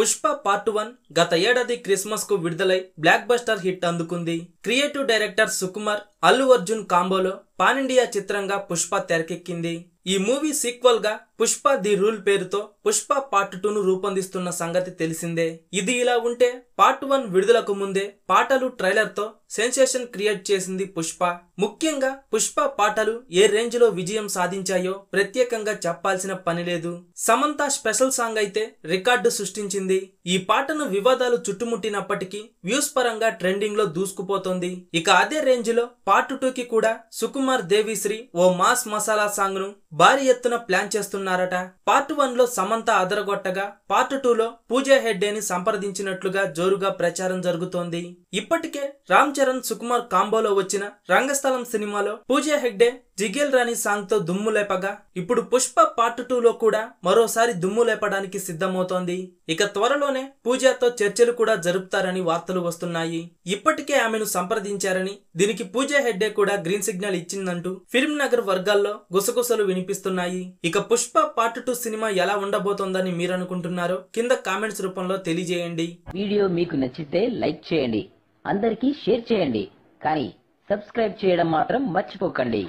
Pushpa part one గత ఏడాది క్రిస్మస్కు విడుదలై బ్లాక్ బస్టర్ హిట్ అందుకుంది. క్రియేటివ్ డైరెక్టర్ సుకుమార్ అల్లు అర్జున్ కాంబోలో పాన్ ఇండియా చిత్రంగా పుష్ప తెరకెక్కింది. ఈ మూవీ సీక్వల్గా పుష్ప ది రూల్ పేరుతో పుష్ప పార్ట్ టూ ను రూపొందిస్తున్న సంగతి తెలిసిందే. ఇది ఇలా ఉంటే పార్ట్ వన్ విడుదలకు ముందే పాటలు ట్రైలర్తో సెన్సేషన్ క్రియేట్ చేసింది పుష్ప. ముఖ్యంగా పుష్ప పాటలు ఏ రేంజ్లో విజయం సాధించాయో ప్రత్యేకంగా చెప్పాల్సిన పని లేదు. సమంత స్పెషల్ సాంగ్ అయితే రికార్డు సృష్టించింది. ఈ పాటను వివాదాలు చుట్టుముట్టినప్పటికీ వ్యూస్ పరంగా ట్రెండింగ్లో దూసుకుపోతోంది. ఇక అదే రేంజ్లో పార్ట్ టూ కి కూడా సుకుమార్ దేవిశ్రీ ఓ మాస్ మసాలా సాంగ్ను భారీ ఎత్తున ప్లాన్ చేస్తున్నారట పార్ట్ వన్లో సమంత అదరగొట్టగా పార్ట్ టూ లో పూజా హెడ్డేని సంప్రదించినట్లుగా జోరుగా ప్రచారం జరుగుతోంది. ఇప్పటికే రామ్ చరణ్ సుకుమార్ కాంబోలో వచ్చిన రంగస్థలం సినిమాలో పూజా హెగ్డే జిగేల్ రాణి సాంగ్తో దుమ్ము లేపగా ఇప్పుడు పుష్ప పార్ట్ టూ లో కూడా మరోసారి దుమ్ము లేపడానికి సిద్ధమవుతోంది. ఇక త్వరలోనే పూజాతో చర్చలు కూడా జరుపుతారని వార్తలు వస్తున్నాయి. ఇప్పటికే ఆమెను సంప్రదించారని దీనికి పూజా హెడ్డే కూడా గ్రీన్ సిగ్నల్ ఇచ్చిందంటూ ఫిల్మ్ నగర్ వర్గాల్లో గుసగుసలు వినిపిస్తున్నాయి. ఇక పుష్ప పార్ట్ టూ సినిమా ఎలా ఉండబోతోందని మీరు అనుకుంటున్నారు కింద కామెంట్స్ రూపంలో తెలియజేయండి. వీడియో మీకు నచ్చితే లైక్ చేయండి. అందరికీ షేర్ చేయండి. కానీ సబ్స్క్రైబ్ చేయడం మాత్రం మర్చిపోకండి.